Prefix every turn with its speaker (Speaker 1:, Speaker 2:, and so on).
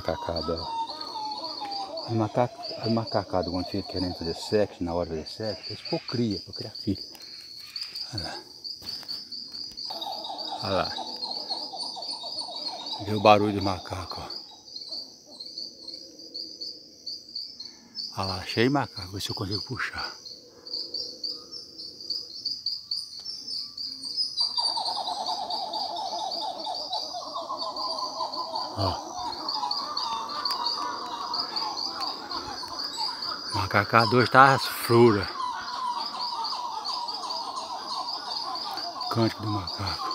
Speaker 1: Macacada. As, macaca, as macacadas, quando fica querendo fazer sexo, na hora de fazer sexo, eles por cria, por criar filho. Olha lá. Olha lá. Vê o barulho do macaco, ó. Olha lá, cheio de macaco, ver se eu consigo puxar. Ó. Macacá 2 tá as fruras. Cântico do macaco.